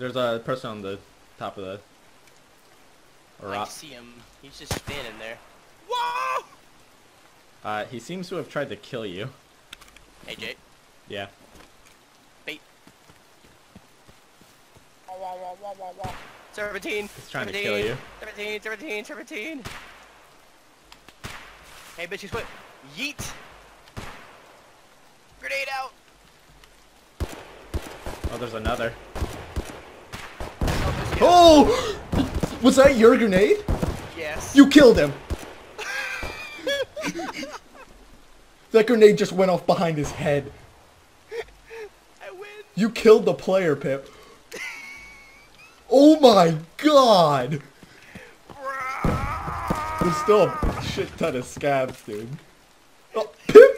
There's a person on the top of the rock. I see him. He's just standing there. Whoa! Uh, he seems to have tried to kill you. Hey, Jay. Yeah. Bait. Serpentine. He's trying to kill you. Serpentine, serpentine, serpentine. Hey, bitch, he's what? Yeet. Grenade out. Oh, there's another. Oh! Was that your grenade? Yes. You killed him! that grenade just went off behind his head. I win. You killed the player, Pip. Oh my god! There's still a shit ton of scavs, dude. Oh, Pip!